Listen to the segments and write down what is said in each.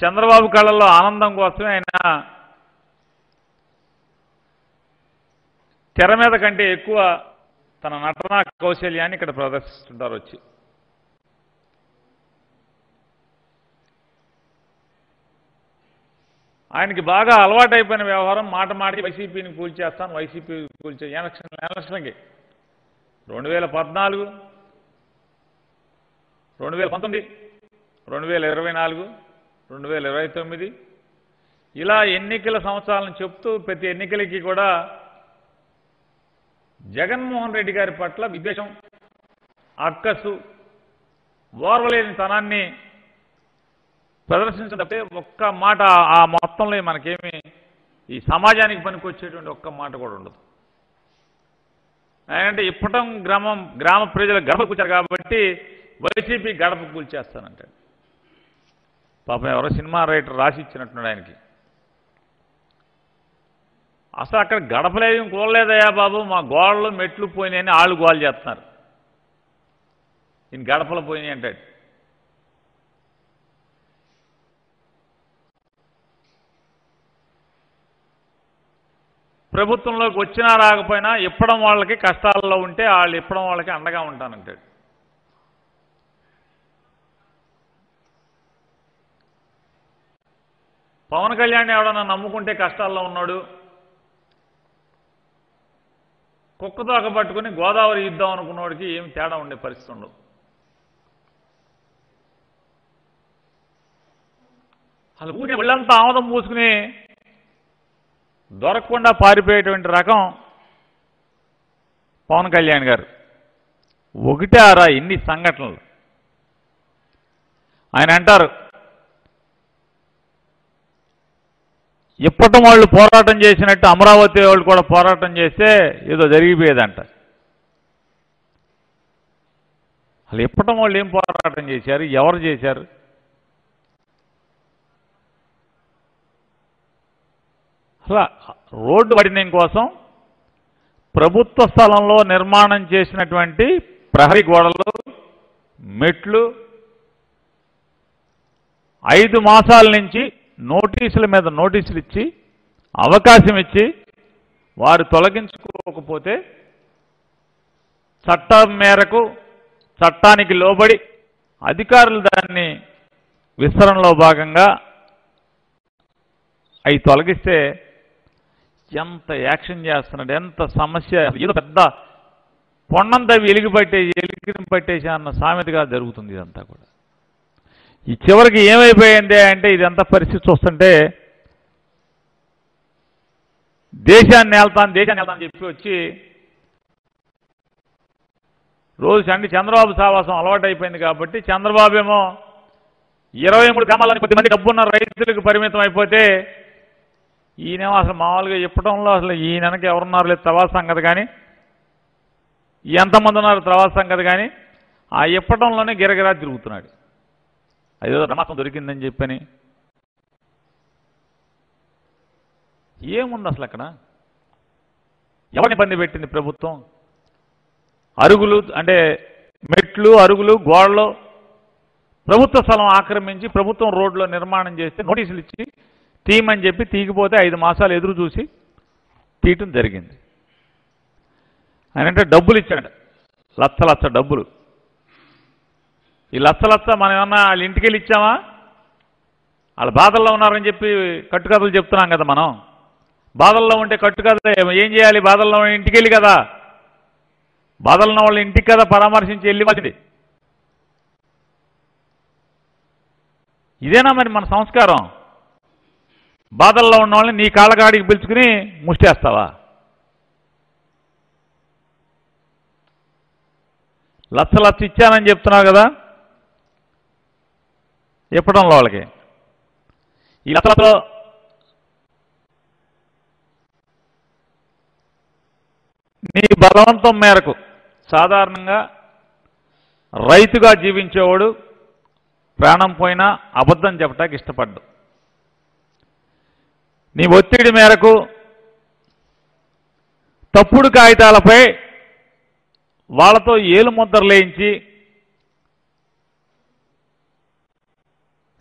చంద్రబాబు కళ్ళల్లో ఆనందం కోసమే ఆయన తెర మీద కంటే ఎక్కువ తన నటనా కౌశల్యాన్ని ఇక్కడ ప్రదర్శిస్తుంటారు వచ్చి. ఆయనకి బాగా అలవాటైపోయిన వ్యవహారం మాట మాటి వైసీపీని కూల్చేస్తాను వైసీపీ కూల్చే ఎలక్షన్ ఎలక్షన్కి. రెండు వేల పద్నాలుగు రెండు వేల పంతొమ్మిది రెండు వేల ఇరవై నాలుగు రెండు వేల ఇరవై తొమ్మిది. ఇలా ఎన్నికల సంవత్సరాలను చెప్తూ ప్రతి ఎన్నికలకి కూడా జగన్మోహన్ రెడ్డి గారి పట్ల విద్వేషం అక్కసు ఓర్వలేని తనాన్ని ప్రదర్శించకపోతే ఒక్క మాట ఆ మొత్తంలో మనకేమి ఈ సమాజానికి పనికొచ్చేటువంటి ఒక్క మాట కూడా ఉండదు. అంటే ఇప్పటం గ్రామం గ్రామ ప్రజలు గడప కూర్చారు కాబట్టి వైసీపీ గడప కూల్చేస్తానంటాడు పాపం ఎవరో సినిమా రైటర్ రాసి ఇచ్చినట్టున్నాడు ఆయనకి. అసలు అక్కడ గడపలేదేం కూడలేదయ్యా బాబు మా గోడలు మెట్లు పోయినాయని ఆళ్ళు గోలు చేస్తున్నారు. ఈయన గడపలు పోయినాయి అంటాడు. ప్రభుత్వంలోకి వచ్చినా రాకపోయినా ఇప్పడం వాళ్ళకి కష్టాల్లో ఉంటే వాళ్ళు ఇప్పడం వాళ్ళకి అండగా ఉంటానంటాడు. పవన్ కళ్యాణ్ ఎవడన్నా నమ్ముకుంటే కష్టాల్లో ఉన్నాడు? కుక్కతోక పట్టుకుని గోదావరి ఇద్దాం అనుకున్నవాడికి ఏమి తేడా ఉండే పరిస్థితి ఉండదు. అసలు ఒళ్ళంతా ఆమదం పూసుకుని దొరకకుండా పారిపోయేటువంటి రకం పవన్ కళ్యాణ్ గారు. ఒకటే ఆరా ఇన్ని సంఘటనలు? ఆయన అంటారు ఇప్పటి వాళ్ళు పోరాటం చేసినట్టు అమరావతి వాళ్ళు కూడా పోరాటం చేస్తే ఏదో జరిగిపోయేదంట. అసలు ఇప్పటి వాళ్ళు ఏం పోరాటం చేశారు? ఎవరు చేశారు? అసలు రోడ్డు పడినం కోసం ప్రభుత్వ స్థలంలో నిర్మాణం చేసినటువంటి ప్రహరీ గోడలు మెట్లు ఐదు మాసాల నుంచి నోటీసుల మీద నోటీసులు ఇచ్చి అవకాశం ఇచ్చి వారు తొలగించుకోకపోతే చట్టం మేరకు చట్టానికి లోబడి అధికారులు దాన్ని విస్తరణలో భాగంగా అవి తొలగిస్తే ఎంత యాక్షన్ చేస్తున్నాడు ఎంత సమస్య ఏదో పెద్ద పొన్నంత వెలిగి పట్టే ఎలిగిని పట్టేసి అన్న సామెతగా జరుగుతుంది ఇదంతా కూడా. ఈ చివరికి ఏమైపోయింది అంటే ఇదంతా పరిస్థితి చూస్తుంటే దేశాన్ని వెళ్తాను దేశాన్ని వెళ్తాను చెప్పి వచ్చి రోజు చండి చంద్రబాబు సావాసం అలవాటు అయిపోయింది కాబట్టి చంద్రబాబు ఏమో ఇరవై మూడు గ్రామాలని కొద్ది మంది డబ్బున్న రైతులకు పరిమితం అయిపోతే ఈయనేమో అసలు మామూలుగా చెప్పడంలో అసలు ఈయనకి ఎవరున్నారు లేదు తర్వాత సంగతి కానీ ఎంతమంది ఉన్నారు తర్వాత సంగతి కానీ ఆ ఇప్పటంలోనే గిరగిరా తిరుగుతున్నాడు. అదేదో నమ్మకం దొరికిందని చెప్పని. ఏముంది అసలు అక్కడ? ఎవరిని ఇబ్బంది పెట్టింది ప్రభుత్వం? అరుగులు అంటే మెట్లు అరుగులు గోడలు. ప్రభుత్వ స్థలం ఆక్రమించి ప్రభుత్వం రోడ్లో నిర్మాణం చేస్తే నోటీసులు ఇచ్చి తీయమని చెప్పి తీగిపోతే ఐదు మాసాలు ఎదురు చూసి తీయటం జరిగింది. ఆయన అంటే డబ్బులు ఇచ్చాడు. లచ్చ లచ్చ డబ్బులు. ఈ లచ్చలచ్చ మనం ఏమన్నా వాళ్ళ ఇంటికి వెళ్ళి ఇచ్చామా? వాళ్ళ బాధల్లో ఉన్నారని చెప్పి కట్టుకథలు చెప్తున్నాం కదా మనం. బాధల్లో ఉంటే కట్టుకథ ఏం చేయాలి? బాధల్లో ఇంటికి వెళ్ళి కదా. బాధల్లో ఉన్న వాళ్ళ ఇంటికి కదా పరామర్శించి వెళ్ళివ్వాల్సింది ఇదేనా మరి మన సంస్కారం? బాధల్లో ఉన్న వాళ్ళని నీ కాళ్ళగాడికి పిలుచుకుని ముష్టేస్తావా? లచ్చ లచ్చ ఇచ్చానని చెప్తున్నావు కదా. ఇప్పడంలో వాళ్ళకి? ఈ లతలతో నీ బలవంతం మేరకు సాధారణంగా రైతుగా జీవించేవాడు ప్రాణం పోయినా అబద్ధం చెప్పటానికి ఇష్టపడ్డు. నీ ఒత్తిడి మేరకు తప్పుడు కాగితాలపై వాళ్ళతో ఏలు ముద్రలేయించి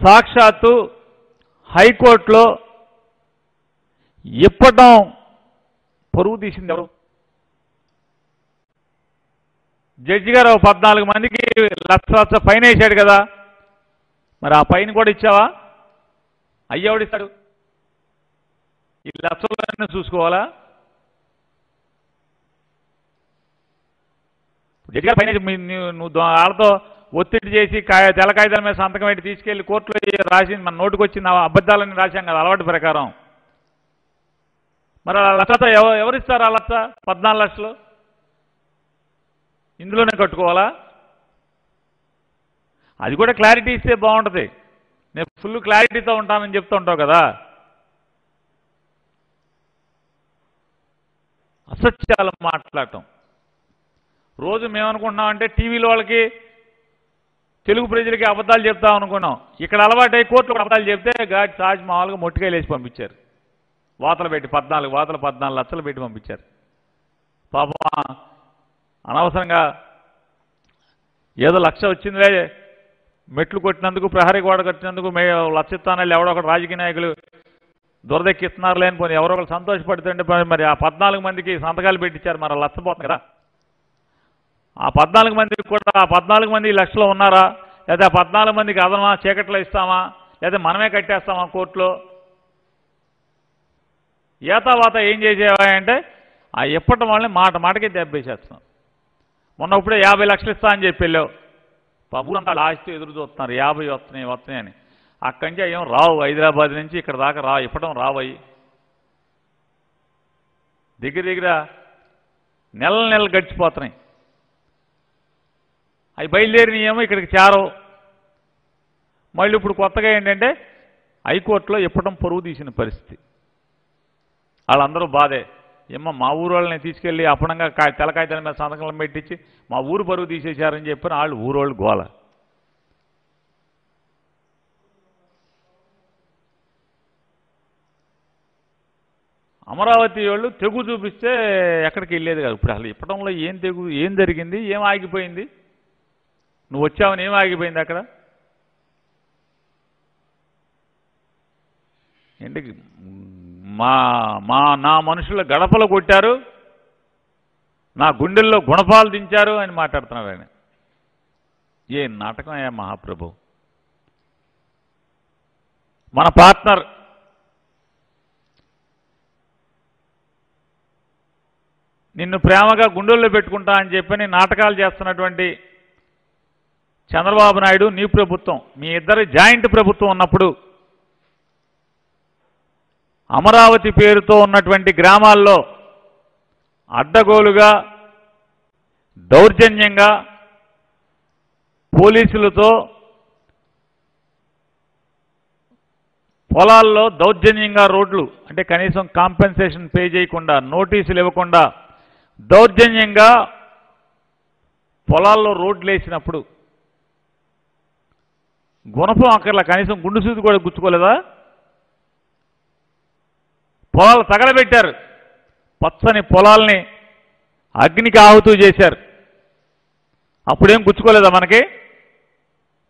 సాక్షాత్తు హైకోర్టులో ఇప్పటం పరువు తీసింది ఎవరు? జడ్జి గారు పద్నాలుగు మందికి లక్ష లక్ష పైన వేసాడు కదా. మరి ఆ పైన కూడా ఇచ్చావా? అయ్యేవాడిస్తాడు ఈ లక్షలన్నీ చూసుకోవాలా? జడ్జి గారు పైన నువ్వు నువ్వు వాళ్ళతో ఒత్తిడి చేసి కాయ తెల్ల మీద సంతకం పెట్టి తీసుకెళ్ళి కోర్టులో రాసి మన నోటుకు వచ్చిన అబద్ధాలని రాశాం కదా అలవాటు ప్రకారం. మరి ఆ లక్షతో ఎవరిస్తారు ఆ లక్ష? పద్నాలుగు లక్షలు. ఇందులోనే కట్టుకోవాలా? అది కూడా క్లారిటీ ఇస్తే బాగుంటుంది. నేను ఫుల్ క్లారిటీతో ఉంటానని చెప్తుంటావు కదా. అసత్యాలు మాట్లాడటం. రోజు మేమనుకుంటున్నామంటే టీవీలో వాళ్ళకి తెలుగు ప్రజలకి అబద్ధాలు చెప్తాం అనుకున్నాం. ఇక్కడ అలవాటై కోర్టులో అబద్ధాలు చెప్తే గాడి సాజ్ మామూలుగా మొట్టికాయలు వేసి పంపించారు. వాతలు పెట్టి పద్నాలుగు వాతలు పద్నాలుగు లక్షలు పెట్టి పంపించారు. పాపం అనవసరంగా ఏదో లక్ష వచ్చిందిలే మెట్లు కొట్టినందుకు ప్రహరీ గోడ కట్టినందుకు మే లక్ష ఎవడో ఒకటి రాజకీయ నాయకులు దురదెక్కిస్తున్నారు లేని పోనీ ఎవరో ఒకరు సంతోషపడుతుంటే మరి- మరి ఆ పద్నాలుగు మందికి సంతకాలు పెట్టించారు మరి లక్ష పోతుంది కదా. ఆ పద్నాలుగు మందికి కూడా ఆ పద్నాలుగు మంది లక్షలు లక్షలో ఉన్నారా? లేదా పద్నాలుగు మందికి అదనమా చీకట్లో ఇస్తామా? లేదా మనమే కట్టేస్తామా కోర్టులో? ఏతావాత ఏం చేసేవాయంటే ఆ ఇప్పటి వాళ్ళని మాట మాటకి దెబ్బేసేస్తున్నాం. మొన్నప్పుడే యాభై లక్షలు ఇస్తా అని చెప్పి వెళ్ళావు. పబ్బులంతా లాస్ట్ ఎదురు చూస్తున్నారు. యాభై వస్తున్నాయి వస్తున్నాయి అని. అక్కడి నుంచి ఏం రావు. హైదరాబాద్ నుంచి ఇక్కడ దాకా రా ఇప్పటం రావయి దగ్గర దగ్గర నెల నెలలు గడిచిపోతున్నాయి. అవి బయలుదేరినాయేమో ఇక్కడికి చేరవు. మళ్ళీ ఇప్పుడు కొత్తగా ఏంటంటే హైకోర్టులో ఇప్పటం పొరుగు తీసిన పరిస్థితి. వాళ్ళందరూ బాధే. ఏమో మా ఊరు వాళ్ళని తీసుకెళ్ళి అప్పనంగా కా- తెల్ల మీద సంతకం పెట్టించి మా ఊరు పరువు తీసేశారని చెప్పిన వాళ్ళు ఊరోళ్ళు గోల. అమరావతి వాళ్ళు తెగు చూపిస్తే ఎక్కడికి వెళ్ళేది కాదు. ఇప్పుడు అసలు ఇప్పటంలో ఏం తెగు ఏం జరిగింది ఏం ఆగిపోయింది? నువ్వు వచ్చావని ఏం ఆగిపోయింది అక్కడ? ఏంటి మా మా నా మనుషుల గడపలు కొట్టారు నా గుండెల్లో గుణపాలు దించారు అని మాట్లాడుతున్నాడు ఆయన. ఏ నాటకం అయ్యా మహాప్రభు? మన పార్ట్నర్. నిన్ను ప్రేమగా గుండెల్లో పెట్టుకుంటా అని చెప్పని నాటకాలు చేస్తున్నటువంటి చంద్రబాబు నాయుడు నీ ప్రభుత్వం మీ ఇద్దరు జాయింట్ ప్రభుత్వం ఉన్నప్పుడు అమరావతి పేరుతో ఉన్నటువంటి గ్రామాల్లో అడ్డగోలుగా దౌర్జన్యంగా పోలీసులతో పొలాల్లో దౌర్జన్యంగా రోడ్లు అంటే కనీసం కాంపెన్సేషన్ పే చేయకుండా నోటీసులు ఇవ్వకుండా దౌర్జన్యంగా పొలాల్లో రోడ్లు వేసినప్పుడు గుణపం అక్కర్లా కనీసం గుండు సూది కూడా గుచ్చుకోలేదా? పొలాలు తగలబెట్టారు. పచ్చని పొలాల్ని అగ్నికి ఆహుతూ చేశారు. అప్పుడేం గుచ్చుకోలేదా మనకి?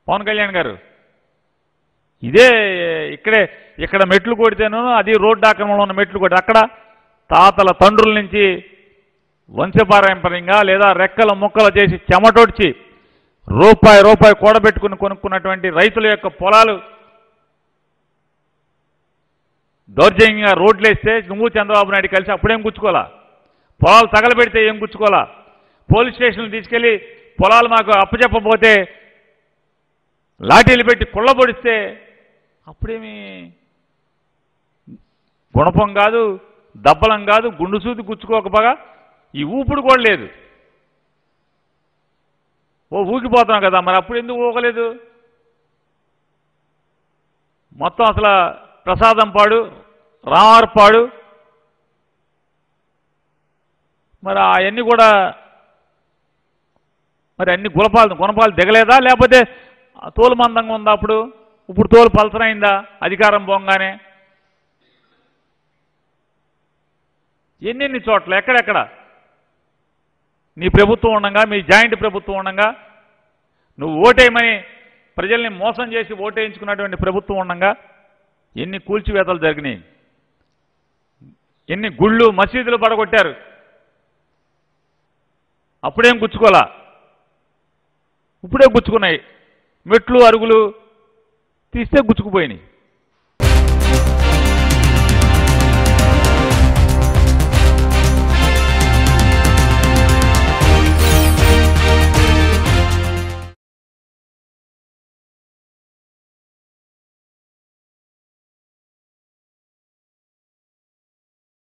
పవన్ కళ్యాణ్ గారు. ఇదే ఇక్కడే ఇక్కడ మెట్లు కొడితేనూ అది రోడ్డు ఆక్రమణలో ఉన్న మెట్లు కొట్టి అక్కడ తాతల తండ్రుల నుంచి వంశపారంపర్యంగా లేదా రెక్కల ముక్కలు చేసి చెమటొడ్చి రూపాయి రూపాయి కూడబెట్టుకుని కొనుక్కున్నటువంటి రైతుల యొక్క పొలాలు దౌర్జన్యంగా రోడ్లు వేస్తే నువ్వు చంద్రబాబు నాయుడు కలిసి అప్పుడేం గుచ్చుకోవాలా? పొలాలు తగలబెడితే ఏం గుచ్చుకోవాలా? పోలీస్ స్టేషన్లు తీసుకెళ్ళి పొలాలు మాకు అప్పచెప్పబోతే లాఠీలు పెట్టి కుళ్ళబొడిస్తే అప్పుడేమి గుణపం కాదు దబ్బలం కాదు గుండుసూది గుచ్చుకోకపోగా ఈ ఊపుడు కూడా లేదు. ఓ ఊగిపోతున్నాం కదా మరి అప్పుడు ఎందుకు ఊగలేదు మొత్తం అసలు ప్రసాదం పాడు రామార్పాడు మరి అవన్నీ కూడా మరి అన్ని గుణపాలు గుణపాలు దిగలేదా? లేకపోతే తోలు మందంగా ఉందా అప్పుడు? ఇప్పుడు తోలు పలసనైందా అధికారం పోగానే? ఎన్నెన్ని చోట్ల ఎక్కడెక్కడ? నీ ప్రభుత్వం ఉండగా మీ జాయింట్ ప్రభుత్వం ఉండగా నువ్వు ఓటేయమని ప్రజల్ని మోసం చేసి ఓటేయించుకున్నటువంటి ప్రభుత్వం ఉండగా ఎన్ని కూల్చివేతలు జరిగినాయి. ఎన్ని గుళ్ళు మసీదులు పడగొట్టారు. అప్పుడేం గుచ్చుకోలా? ఇప్పుడే గుచ్చుకున్నాయి. మెట్లు అరుగులు తీస్తే గుచ్చుకుపోయినాయి.